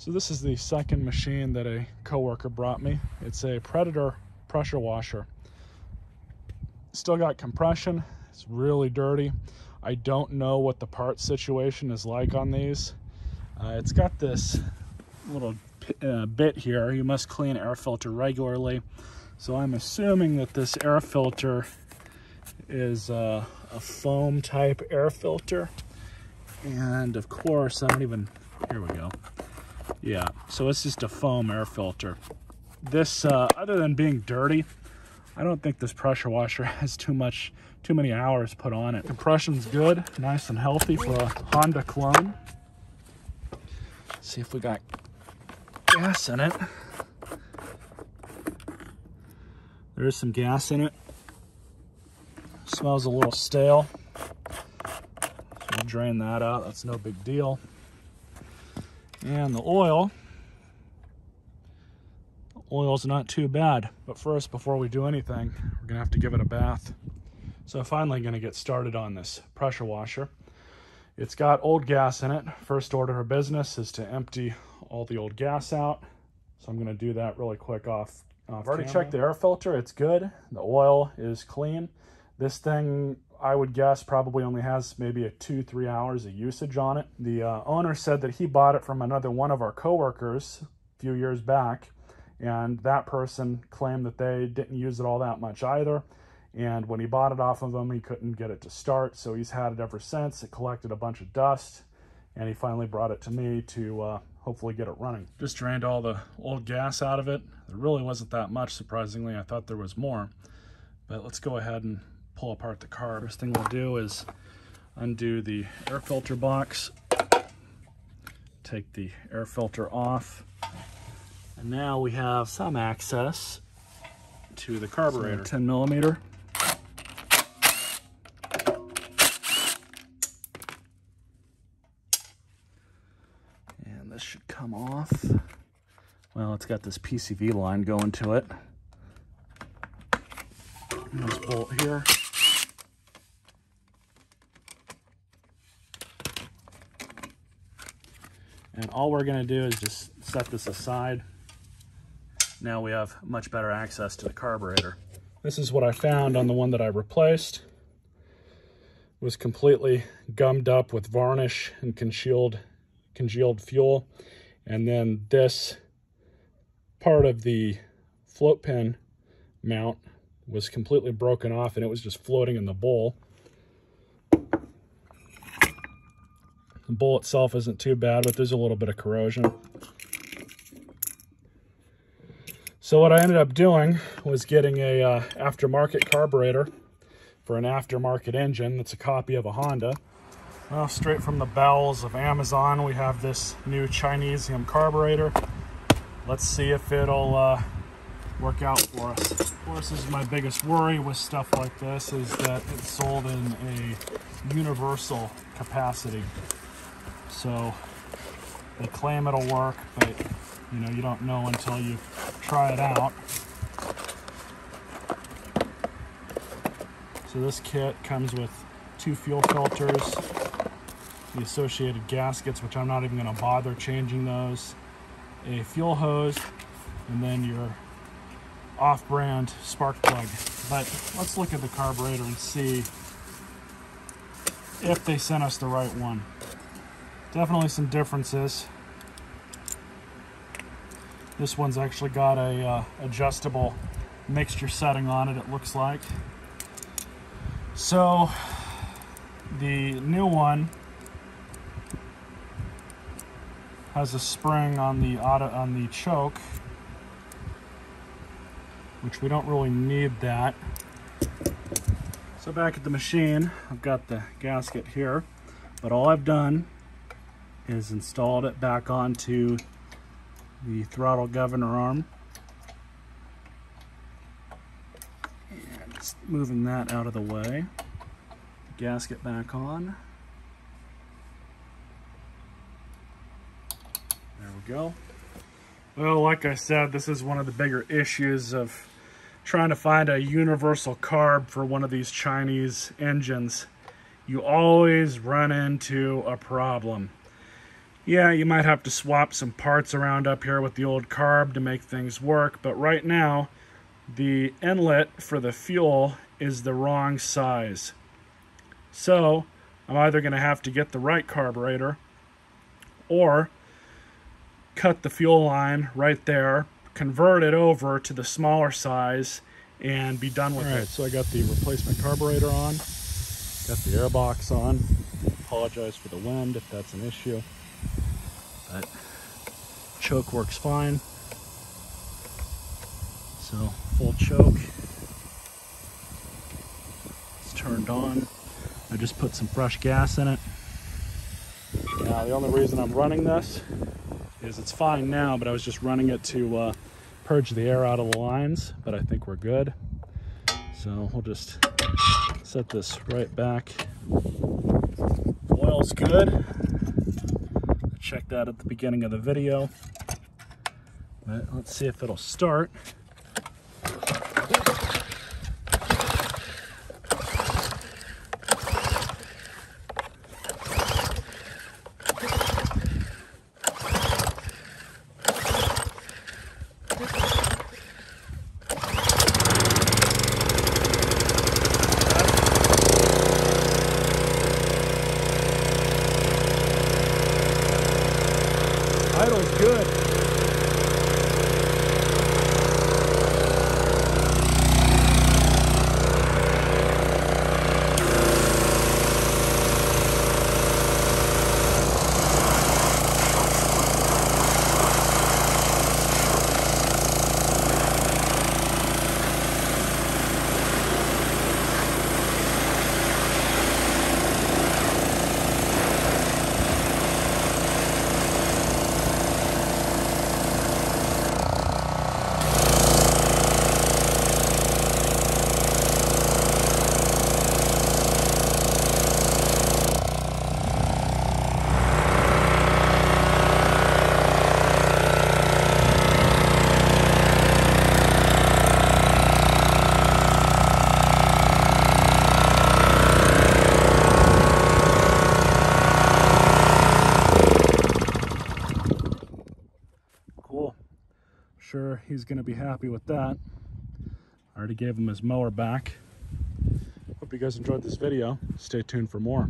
So this is the second machine that a coworker brought me. It's a Predator pressure washer. Still got compression. It's really dirty. I don't know what the part situation is like on these. Uh, it's got this little uh, bit here. You must clean air filter regularly. So I'm assuming that this air filter is uh, a foam type air filter. And of course, I don't even, here we go. Yeah, so it's just a foam air filter. This, uh, other than being dirty, I don't think this pressure washer has too much, too many hours put on it. Compression's good, nice and healthy for a Honda clone. see if we got gas in it. There is some gas in it. Smells a little stale. So we'll drain that out, that's no big deal. And the oil, oil's not too bad. But first, before we do anything, we're gonna have to give it a bath. So finally gonna get started on this pressure washer. It's got old gas in it. First order of business is to empty all the old gas out. So I'm gonna do that really quick off. off I've already camera. checked the air filter, it's good. The oil is clean. This thing I would guess probably only has maybe a two, three hours of usage on it. The uh, owner said that he bought it from another one of our coworkers a few years back, and that person claimed that they didn't use it all that much either. And when he bought it off of them, he couldn't get it to start, so he's had it ever since. It collected a bunch of dust, and he finally brought it to me to uh, hopefully get it running. Just drained all the old gas out of it. There really wasn't that much, surprisingly. I thought there was more. But let's go ahead and pull apart the car. First thing we'll do is undo the air filter box, take the air filter off, and now we have some access to the carburetor. 10 millimeter. And this should come off. Well, it's got this PCV line going to it. And this bolt here. And all we're gonna do is just set this aside. Now we have much better access to the carburetor. This is what I found on the one that I replaced. It was completely gummed up with varnish and congealed, congealed fuel. And then this part of the float pin mount was completely broken off and it was just floating in the bowl. The bowl itself isn't too bad, but there's a little bit of corrosion. So what I ended up doing was getting a uh, aftermarket carburetor for an aftermarket engine that's a copy of a Honda. Well, straight from the bowels of Amazon, we have this new Chinesium carburetor. Let's see if it'll uh, work out for us. Of course, this is my biggest worry with stuff like this is that it's sold in a universal capacity. So they claim it'll work, but you know, you don't know until you try it out. So this kit comes with two fuel filters, the associated gaskets, which I'm not even gonna bother changing those, a fuel hose, and then your off-brand spark plug. But let's look at the carburetor and see if they sent us the right one. Definitely some differences. This one's actually got a uh, adjustable mixture setting on it, it looks like. So the new one has a spring on the auto on the choke, which we don't really need that. So back at the machine, I've got the gasket here, but all I've done is installed it back onto the throttle governor arm. And just moving that out of the way. Gasket back on. There we go. Well, like I said, this is one of the bigger issues of trying to find a universal carb for one of these Chinese engines. You always run into a problem Yeah, you might have to swap some parts around up here with the old carb to make things work, but right now, the inlet for the fuel is the wrong size. So, I'm either going to have to get the right carburetor or cut the fuel line right there, convert it over to the smaller size, and be done with All right, it. so I got the replacement carburetor on, got the airbox on. Apologize for the wind if that's an issue, but choke works fine. So full choke, it's turned on. I just put some fresh gas in it. Now the only reason I'm running this is it's fine now, but I was just running it to uh, purge the air out of the lines, but I think we're good. So we'll just set this right back. Oil's good. Check that at the beginning of the video. But let's see if it'll start. Idle's good. Sure he's going to be happy with that. I already gave him his mower back. Hope you guys enjoyed this video. Stay tuned for more.